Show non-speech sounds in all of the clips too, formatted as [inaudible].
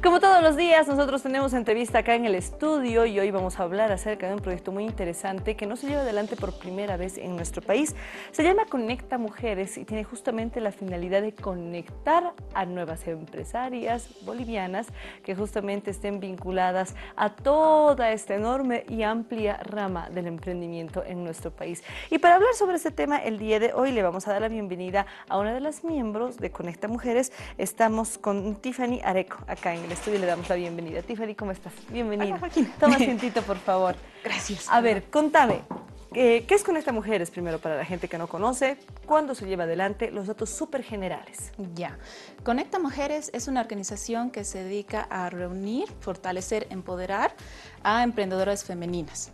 Como todos los días, nosotros tenemos entrevista acá en el estudio y hoy vamos a hablar acerca de un proyecto muy interesante que no se lleva adelante por primera vez en nuestro país. Se llama Conecta Mujeres y tiene justamente la finalidad de conectar a nuevas empresarias bolivianas que justamente estén vinculadas a toda esta enorme y amplia rama del emprendimiento en nuestro país. Y para hablar sobre este tema, el día de hoy le vamos a dar la bienvenida a una de las miembros de Conecta Mujeres. Estamos con Tiffany Areco acá en el estudio le damos la bienvenida. Tiffany, ¿cómo estás? Bienvenida. Toma asientito, por favor. Gracias. A ver, contame, eh, ¿qué es Conecta Mujeres primero para la gente que no conoce? ¿Cuándo se lleva adelante? Los datos súper generales. Ya. Conecta Mujeres es una organización que se dedica a reunir, fortalecer, empoderar a emprendedoras femeninas.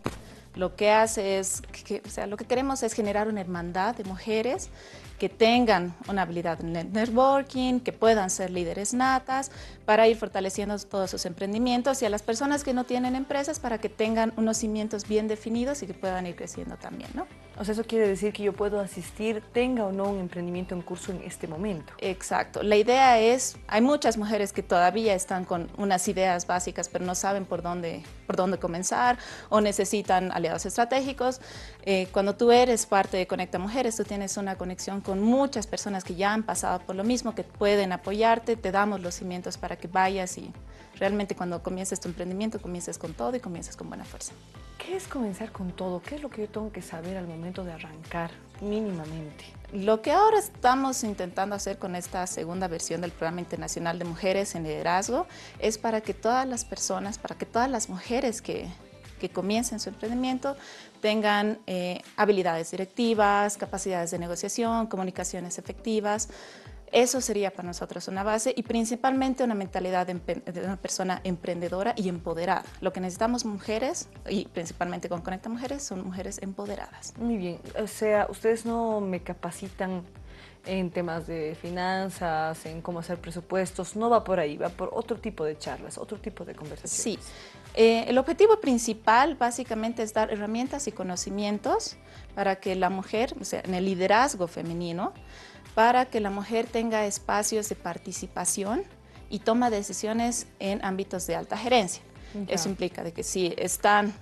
Lo que hace es, que, o sea, lo que queremos es generar una hermandad de mujeres que tengan una habilidad en networking, que puedan ser líderes natas, para ir fortaleciendo todos sus emprendimientos y a las personas que no tienen empresas para que tengan unos cimientos bien definidos y que puedan ir creciendo también, ¿no? O sea, eso quiere decir que yo puedo asistir, tenga o no un emprendimiento en curso en este momento. Exacto. La idea es, hay muchas mujeres que todavía están con unas ideas básicas, pero no saben por dónde, por dónde comenzar o necesitan aliados estratégicos. Eh, cuando tú eres parte de Conecta Mujeres, tú tienes una conexión con muchas personas que ya han pasado por lo mismo, que pueden apoyarte, te damos los cimientos para que vayas y realmente cuando comiences tu emprendimiento, comiences con todo y comiences con buena fuerza. ¿Qué es comenzar con todo? ¿Qué es lo que yo tengo que saber al momento de arrancar mínimamente? Lo que ahora estamos intentando hacer con esta segunda versión del Programa Internacional de Mujeres en Liderazgo es para que todas las personas, para que todas las mujeres que, que comiencen su emprendimiento tengan eh, habilidades directivas, capacidades de negociación, comunicaciones efectivas, eso sería para nosotros una base y principalmente una mentalidad de, una persona emprendedora y empoderada. Lo que necesitamos mujeres, y principalmente con Conecta Mujeres, son mujeres empoderadas. Muy bien, o sea, ustedes no me capacitan en temas de finanzas, en cómo hacer presupuestos, no va por ahí, va por otro tipo de charlas, otro tipo de conversaciones. Sí, eh, el objetivo principal básicamente es dar herramientas y conocimientos para que la mujer, o sea, en el liderazgo femenino, para que la mujer tenga espacios de participación y toma decisiones en ámbitos de alta gerencia. Eso implica de que si están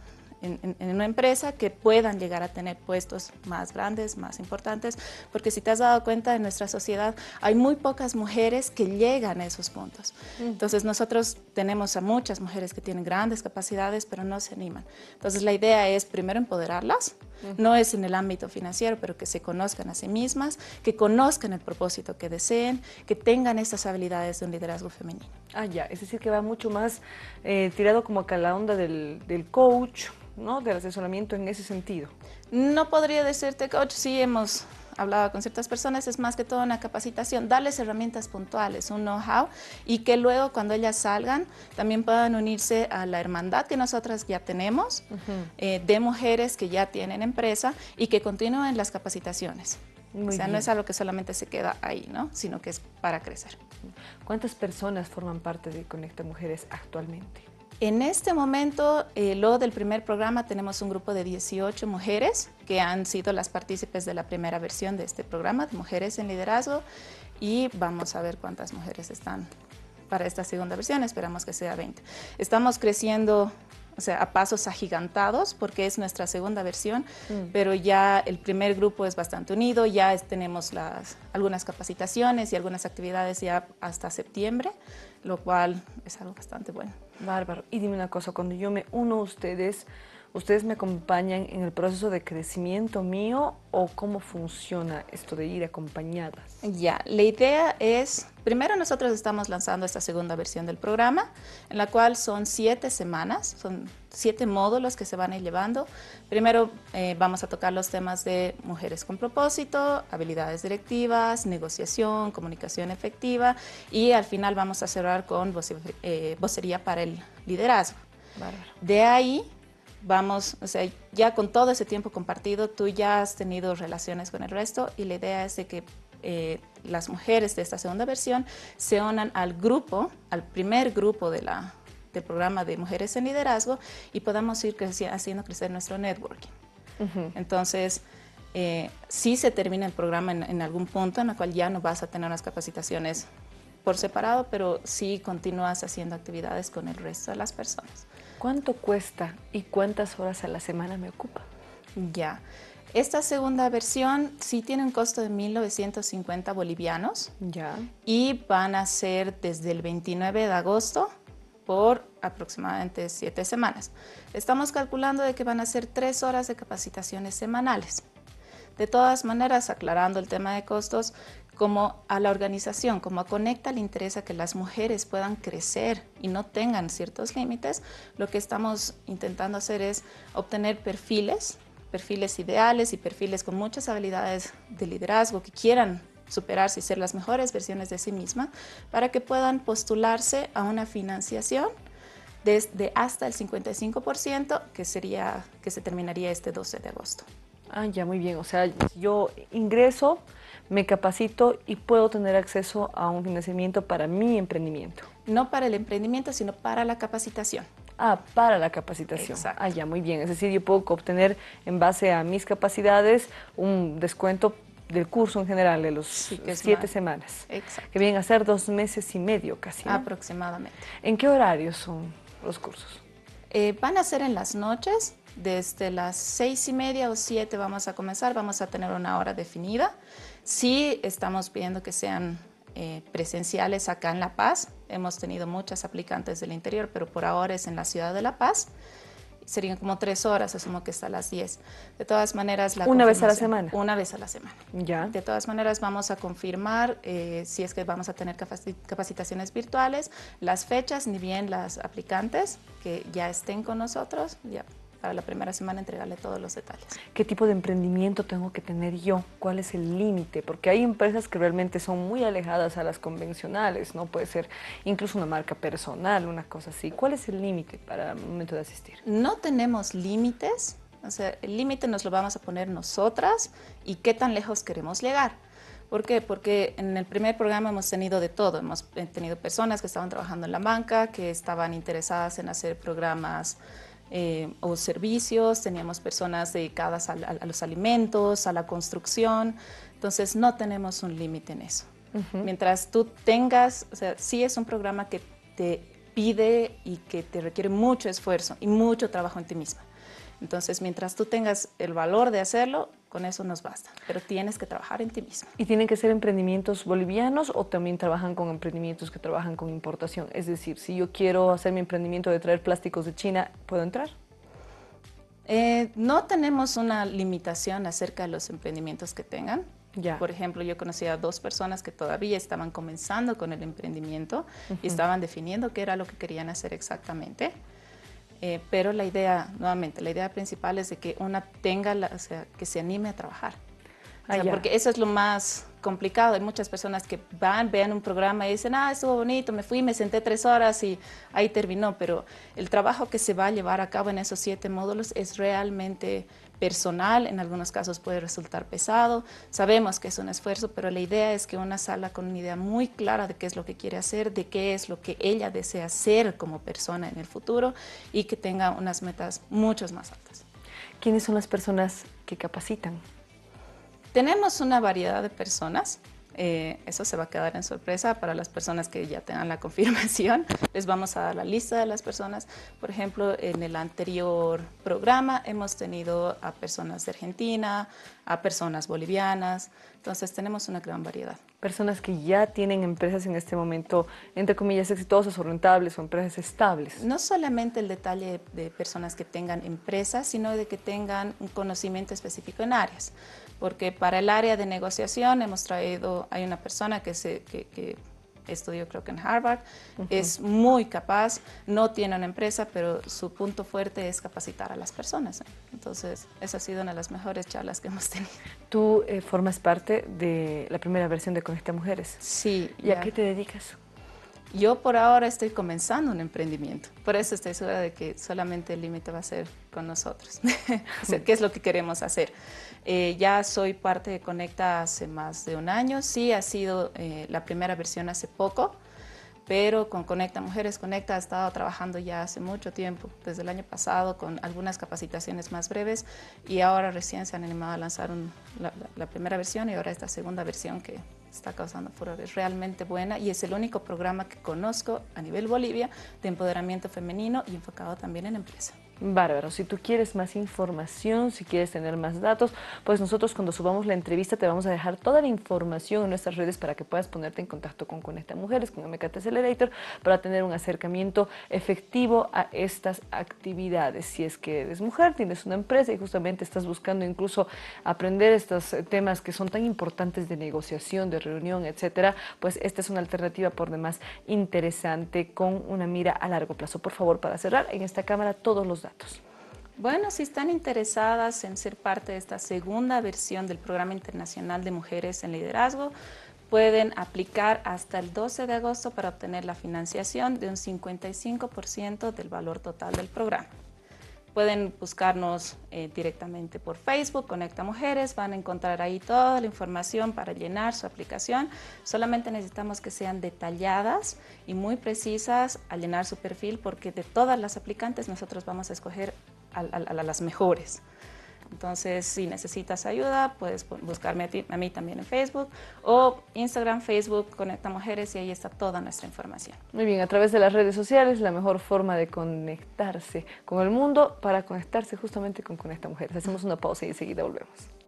en, una empresa que puedan llegar a tener puestos más grandes, más importantes, porque si te has dado cuenta en nuestra sociedad hay muy pocas mujeres que llegan a esos puntos. Mm. Entonces nosotros tenemos a muchas mujeres que tienen grandes capacidades, pero no se animan. Entonces la idea es primero empoderarlas, no es en el ámbito financiero, pero que se conozcan a sí mismas, que conozcan el propósito que deseen, que tengan estas habilidades de un liderazgo femenino. Ah, ya, es decir, que va mucho más eh, tirado como acá la onda del, del coach, ¿no? del asesoramiento en ese sentido. No podría decirte coach, sí hemos hablado con ciertas personas, es más que todo una capacitación, darles herramientas puntuales, un know-how y que luego cuando ellas salgan también puedan unirse a la hermandad que nosotras ya tenemos eh, de mujeres que ya tienen empresa y que continúen las capacitaciones. o sea, no es algo que solamente se queda ahí, ¿no? sino que es para crecer. ¿Cuántas personas forman parte de Conecta Mujeres actualmente? En este momento, eh, lo del primer programa, tenemos un grupo de 18 mujeres que han sido las partícipes de la primera versión de este programa, de Mujeres en Liderazgo, y vamos a ver cuántas mujeres están para esta segunda versión, esperamos que sea 20. Estamos creciendo o sea, a pasos agigantados, porque es nuestra segunda versión, mm. pero ya el primer grupo es bastante unido, ya tenemos las, algunas capacitaciones y algunas actividades ya hasta septiembre, lo cual es algo bastante bueno. Bárbaro. Y dime una cosa, cuando yo me uno a ustedes, ¿ustedes me acompañan en el proceso de crecimiento mío o cómo funciona esto de ir acompañadas? Ya, la idea es, primero nosotros estamos lanzando esta segunda versión del programa, en la cual son siete semanas, son siete módulos que se van a ir llevando. Primero eh, vamos a tocar los temas de mujeres con propósito, habilidades directivas, negociación, comunicación efectiva y al final vamos a cerrar con eh, vocería para el liderazgo. De ahí vamos, o sea, ya con todo ese tiempo compartido, tú ya has tenido relaciones con el resto y la idea es de que eh, las mujeres de esta segunda versión se unan al grupo, al primer grupo de la, del programa de Mujeres en Liderazgo y podamos ir haciendo crecer nuestro networking. Entonces, eh, si se termina el programa en, en, algún punto en el cual ya no vas a tener unas capacitaciones por separado, pero sí continúas haciendo actividades con el resto de las personas. ¿Cuánto cuesta y cuántas horas a la semana me ocupa? Ya. Esta segunda versión sí tiene un costo de 1.950 bolivianos. Ya. Y van a ser desde el 29 de agosto por aproximadamente siete semanas. Estamos calculando de que van a ser tres horas de capacitaciones semanales. De todas maneras, aclarando el tema de costos, como a la organización, como a Conecta le interesa que las mujeres puedan crecer y no tengan ciertos límites, lo que estamos intentando hacer es obtener perfiles, perfiles ideales y perfiles con muchas habilidades de liderazgo que quieran superarse y ser las mejores versiones de sí misma para que puedan postularse a una financiación desde hasta el 55% que sería que se terminaría este 12 de agosto. Ah, ya muy bien, o sea, yo ingreso me capacito y puedo tener acceso a un financiamiento para mi emprendimiento. No para el emprendimiento, sino para la capacitación. Ah, para la capacitación. Exacto. Ah, ya, muy bien. Es decir, yo puedo obtener en base a mis capacidades un descuento del curso en general de los siete semanas. Exacto. Que vienen a ser dos meses y medio casi. Aproximadamente. ¿En qué horarios son los cursos? Eh, van a ser en las noches, desde las seis y media o siete vamos a comenzar, vamos a tener una hora definida. Sí estamos pidiendo que sean eh, presenciales acá en La Paz. Hemos tenido muchas aplicantes del interior, pero por ahora es en la ciudad de La Paz. Serían como tres horas, asumo que hasta las diez. De todas maneras, la ¿Una vez a la semana? Una vez a la semana. Ya. De todas maneras, vamos a confirmar eh, si es que vamos a tener capacitaciones virtuales, las fechas, ni bien las aplicantes que ya estén con nosotros, ya para la primera semana entregarle todos los detalles. ¿Qué tipo de emprendimiento tengo que tener yo? ¿Cuál es el límite? Porque hay empresas que realmente son muy alejadas a las convencionales, ¿no? Puede ser incluso una marca personal, una cosa así. ¿Cuál es el límite para el momento de asistir? No tenemos límites, o sea, el límite nos lo vamos a poner nosotras y qué tan lejos queremos llegar. ¿Por qué? Porque en el primer programa hemos tenido de todo. Hemos tenido personas que estaban trabajando en la banca, que estaban interesadas en hacer programas eh, o servicios, teníamos personas dedicadas a, los alimentos, a la construcción, entonces no tenemos un límite en eso. Mientras tú tengas, o sea, sí es un programa que te pide y que te requiere mucho esfuerzo y mucho trabajo en ti misma. Entonces, mientras tú tengas el valor de hacerlo, con eso nos basta, pero tienes que trabajar en ti mismo. ¿Y tienen que ser emprendimientos bolivianos o también trabajan con emprendimientos que trabajan con importación? Es decir, si yo quiero hacer mi emprendimiento de traer plásticos de China, ¿puedo entrar? Eh, no tenemos una limitación acerca de los emprendimientos que tengan. Ya. Por ejemplo, yo conocí a dos personas que todavía estaban comenzando con el emprendimiento y estaban definiendo qué era lo que querían hacer exactamente. Eh, pero la idea, nuevamente, la idea principal es de que una tenga, la, o sea, que se anime a trabajar. O sea, porque eso es lo más complicado. Hay muchas personas que van, vean un programa y dicen, ah, estuvo bonito, me fui, me senté tres horas y ahí terminó. Pero el trabajo que se va a llevar a cabo en esos siete módulos es realmente personal, en algunos casos puede resultar pesado, sabemos que es un esfuerzo, pero la idea es que una sala con una idea muy clara de qué es lo que quiere hacer, de qué es lo que ella desea ser como persona en el futuro y que tenga unas metas mucho más altas. ¿Quiénes son las personas que capacitan? Tenemos una variedad de personas, eh, eso se va a quedar en sorpresa para las personas que ya tengan la [laughs] confirmación. Les vamos a dar la lista de las personas. Por ejemplo, en el anterior programa hemos tenido a personas de Argentina, a personas bolivianas. Entonces tenemos una gran variedad. Personas que ya tienen empresas en este momento, entre comillas, exitosas o rentables o empresas estables. No solamente el detalle de personas que tengan empresas, sino de que tengan un conocimiento específico en áreas porque para el área de negociación hemos traído, hay una persona que, se, que, estudió creo que en Harvard, es muy capaz, no tiene una empresa, pero su punto fuerte es capacitar a las personas. Entonces, esa ha sido una de las mejores charlas que hemos tenido. ¿Tú eh, formas parte de la primera versión de Conecta Mujeres? Sí. ¿Y a qué te dedicas? Yo por ahora estoy comenzando un emprendimiento, por eso estoy segura de que solamente el límite va a ser con nosotros, [laughs] qué es lo que queremos hacer. Eh, ya soy parte de Conecta hace más de un año, sí ha sido eh, la primera versión hace poco, pero con Conecta Mujeres Conecta ha estado trabajando ya hace mucho tiempo, desde el año pasado con algunas capacitaciones más breves y ahora recién se han animado a lanzar la, primera versión y ahora esta segunda versión que está causando furor, es realmente buena y es el único programa que conozco a nivel Bolivia de empoderamiento femenino y enfocado también en empresa. Bárbaro, si tú quieres más información, si quieres tener más datos, pues nosotros cuando subamos la entrevista te vamos a dejar toda la información en nuestras redes para que puedas ponerte en contacto con Conecta Mujeres, con MKT Accelerator, para tener un acercamiento efectivo a estas actividades. Si es que eres mujer, tienes una empresa y justamente estás buscando incluso aprender estos temas que son tan importantes de negociación, de reunión, etcétera, pues esta es una alternativa por demás interesante con una mira a largo plazo. Por favor, para cerrar, en esta cámara todos los datos bueno, si están interesadas en ser parte de esta segunda versión del Programa Internacional de Mujeres en Liderazgo, pueden aplicar hasta el 12 de agosto para obtener la financiación de un 55% del valor total del programa. Pueden buscarnos eh, directamente por Facebook, Conecta Mujeres, van a encontrar ahí toda la información para llenar su aplicación. Solamente necesitamos que sean detalladas y muy precisas al llenar su perfil porque de todas las aplicantes nosotros vamos a escoger a las mejores. Entonces, si necesitas ayuda, puedes buscarme a, mí también en Facebook o Instagram, Facebook, Conecta Mujeres y ahí está toda nuestra información. Muy bien, a través de las redes sociales, la mejor forma de conectarse con el mundo para conectarse justamente con Conecta Mujeres. Hacemos una pausa y enseguida volvemos.